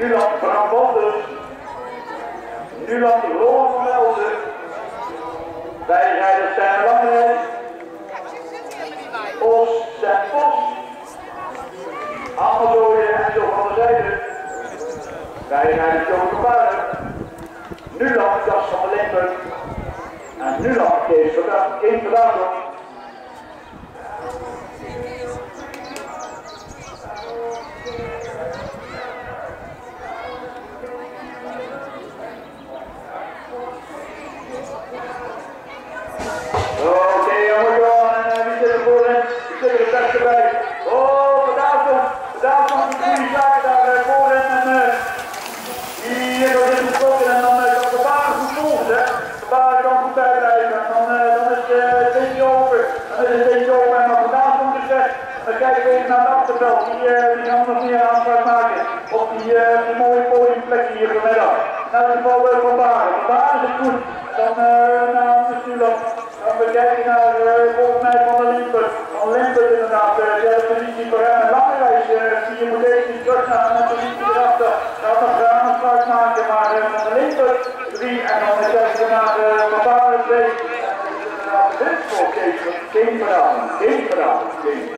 Nuland Bram Bonders. Nuland Velden. Wij rijden Stijn Langerijs. Os Stijn Vos. Amelooien en zo van de zijde. Johan van Baarden. Nuland Jas van de Limpen. En Nuland Kees van Kees van Daalder. Oké, jongen, Johan, en eh, wie zit er voorin? Wie zit er het beste bij? Oh, Verdaven, Verdaven van de goede zaken daar eh, voorin. En uh, hier wordt in getrokken en dan uh, kan de baan goed volgen, hè. De baan kan goed bijblijven. En dan, uh, dan is uh, het beetje open. Dan is het beetje open en dan Verdaven komt dus weg. Dan kijken we even naar het achterveld. Die, uh, die gaan nog meer aanspraak maken op die, uh, die mooie podiumplek hier vanmiddag. Nou, in ieder geval Van Baren. Van Baren is goed. Dan uh, naar Natuurlijk. Dan we kijken naar volgens mij van de Limper. Van Limper inderdaad, uh, de positie voor hem. Een lange reis, zie je moet even terug naar de positie erachter. Dat nog aanspraak maken, maar van de Limper drie. En dan kijken we naar het inderdaad dit voor Kees.